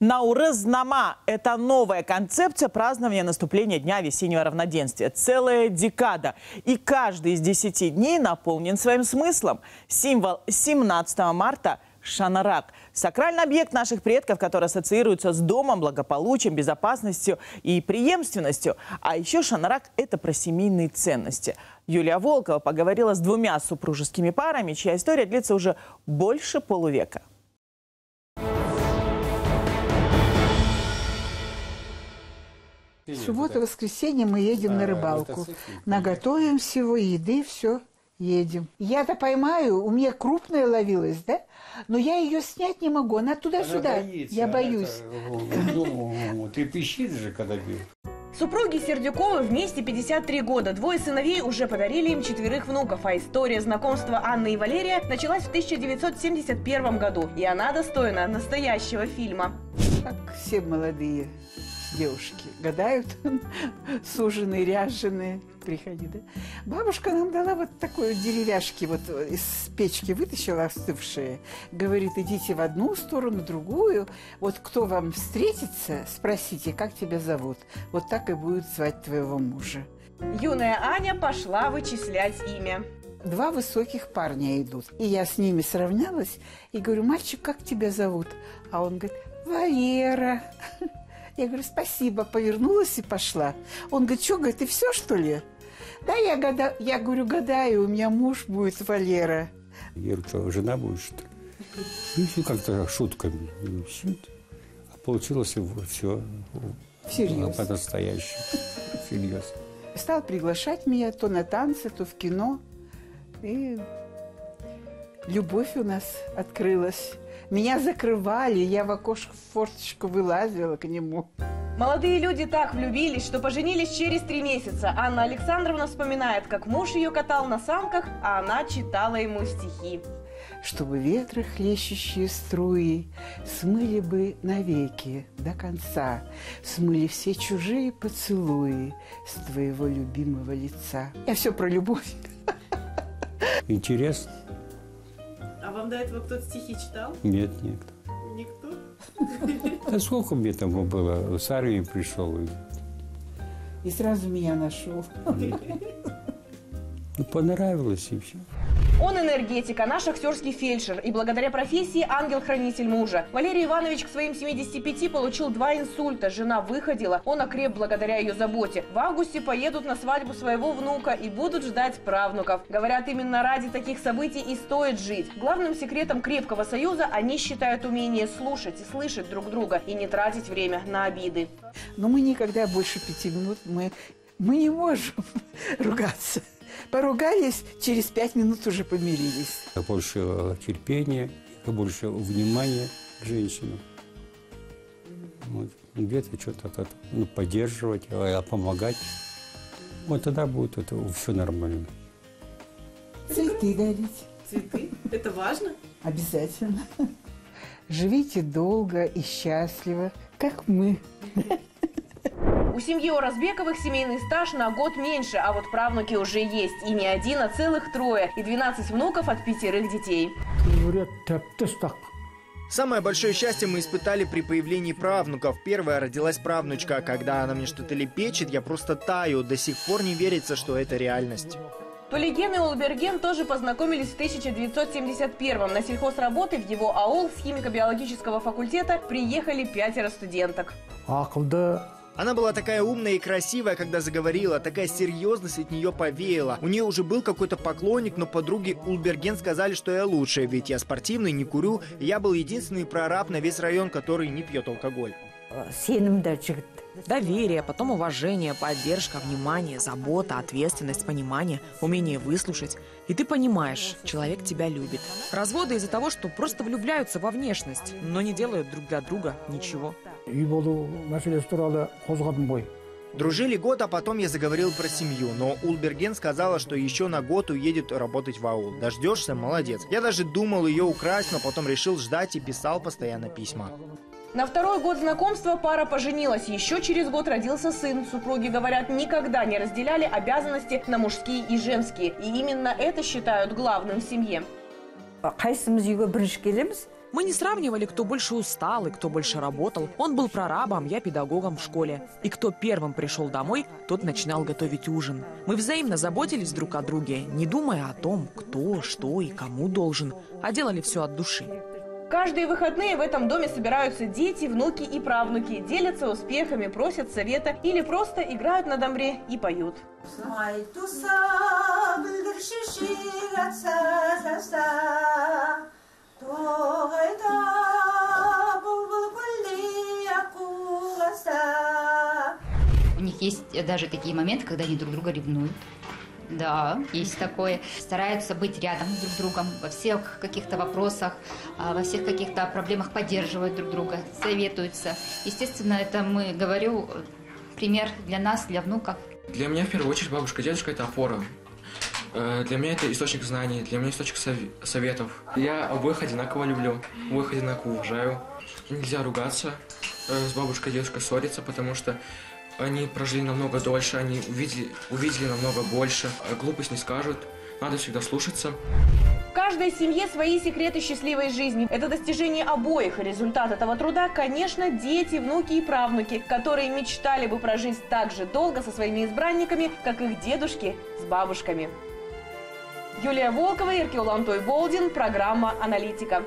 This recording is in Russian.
Наурыз-Нама – это новая концепция празднования наступления Дня весеннего равноденствия. Целая декада. И каждый из десяти дней наполнен своим смыслом. Символ 17 марта – Шанарак. Сакральный объект наших предков, который ассоциируется с домом, благополучием, безопасностью и преемственностью. А еще Шанарак – это про семейные ценности. Юлия Волкова поговорила с двумя супружескими парами, чья история длится уже больше полувека. Суббота, воскресенье мы едем на рыбалку. Наготовим всего еды, все, едем. Я-то поймаю, у меня крупная ловилась, да? Но я ее снять не могу, она туда-сюда. Я боюсь. Ты пищит же, когда бил. Супруги Сердюковы вместе 53 года. Двое сыновей уже подарили им четверых внуков, а история знакомства Анны и Валерия началась в 1971 году. И она достойна настоящего фильма. Как все молодые девушки гадают, суженые, ряженые. Приходи, да? Бабушка нам дала вот такой деревяшки, вот из печки вытащила остывшие. Говорит, идите в одну сторону, в другую. Вот кто вам встретится, спросите, как тебя зовут. Вот так и будет звать твоего мужа. Юная Аня пошла вычислять имя. Два высоких парня идут. И я с ними сравнялась и говорю, мальчик, как тебя зовут? А он говорит, Валера. Я говорю, спасибо, повернулась и пошла. Он говорит, что, говорит, ты все, что ли? Да, я, года... я говорю, гадаю, у меня муж будет Валера. Я говорю, что, жена будет, что ли? И все как-то шутками. А получилось все Всерьез. по-настоящему. Серьезно. Стал приглашать меня то на танцы, то в кино. И любовь у нас открылась. Меня закрывали, я в окошко в форточку вылазила к нему. Молодые люди так влюбились, что поженились через три месяца. Анна Александровна вспоминает, как муж ее катал на санках, а она читала ему стихи. Чтобы ветры хлещущие струи Смыли бы навеки до конца, Смыли все чужие поцелуи С твоего любимого лица. Я все про любовь. Интересно? А вам до этого кто-то стихи читал? Нет, нет. Никто? Да сколько мне там было? С армии пришел. и- И сразу меня нашел. Ну, понравилось и все. Он энергетик, она шахтерский фельдшер. И благодаря профессии ангел-хранитель мужа. Валерий Иванович к своим 75 получил два инсульта. Жена выходила, он окреп благодаря ее заботе. В августе поедут на свадьбу своего внука и будут ждать правнуков. Говорят, именно ради таких событий и стоит жить. Главным секретом крепкого союза они считают умение слушать и слышать друг друга и не тратить время на обиды. Но мы никогда больше пяти минут, мы, мы не можем ругаться. Поругались, через пять минут уже помирились. Больше э, терпения, больше внимания к женщинам. Вот. Где-то что-то ну, поддерживать, а помогать. Вот тогда будет это все нормально. Цветы дарить. Цветы? Это важно? Обязательно. Живите долго и счастливо, как мы. У семьи Оразбековых семейный стаж на год меньше, а вот правнуки уже есть. И не один, а целых трое. И 12 внуков от пятерых детей. Самое большое счастье мы испытали при появлении правнуков. Первая родилась правнучка. а Когда она мне что-то лепечет, я просто таю. До сих пор не верится, что это реальность. Полиген и Улберген тоже познакомились в 1971-м. На сельхозработы в его аул с химико-биологического факультета приехали пятеро студенток. Ақылды Она была такая умная и красивая, когда заговорила, такая серьезность от нее повеяла. У нее уже был какой-то поклонник, но подруги Ульберген сказали, что я лучшая, ведь я спортивный, не курю, я был единственный прораб на весь район, который не пьет алкоголь сенімді жігіт Доверие, потом уважение, поддержка, внимание, забота, ответственность, понимание, умение выслушать. И ты понимаешь, человек тебя любит. Разводы из-за того, что просто влюбляются во внешность, но не делают друг для друга ничего. үй болу мәселесі туралы қозғадым ғой Дружили год, а потом я заговорил про семью, но Ульберген сказала, что еще на год уедет работать в аул. Дождешься? Молодец. Я даже думал ее украсть, но потом решил ждать и писал постоянно письма. На второй год знакомства пара поженилась. Еще через год родился сын. Супруги, говорят, никогда не разделяли обязанности на мужские и женские. И именно это считают главным в семье. қайсымыз үйге бірінші келеміз Мы не сравнивали, кто больше устал и кто больше работал. Он был прорабом, я педагогом в школе. И кто первым пришел домой, тот начинал готовить ужин. Мы взаимно заботились друг о друге, не думая о том, кто, что и кому должен, а делали все от души. Каждые выходные в этом доме собираются дети, внуки и правнуки, делятся успехами, просят совета или просто играют на домбре и поют. У них есть даже такие моменты, когда они друг друга ревнуют. Да, есть такое. Стараются быть рядом друг с другом во всех каких-то вопросах, а, во всех каких-то проблемах поддерживают друг друга, советуются. Естественно, это мы, говорю, пример для нас, для внуков. Для меня в первую очередь бабушка, дедушка – это опора. Э, Для меня это источник знаний, для меня источник сов- советов. Я обоих одинаково люблю, обоих одинаково уважаю. Нельзя ругаться э, с бабушкой дедушкой, ссориться, потому что они прожили намного дольше, они увидели, увидели намного больше. А Глупость не скажут, надо всегда слушаться. В каждой семье свои секреты счастливой жизни. Это достижение обоих. Результат этого труда, конечно, дети, внуки и правнуки, которые мечтали бы прожить так же долго со своими избранниками, как их дедушки с бабушками. Юлия Волкова, Иркиулан Болдин, программа «Аналитика».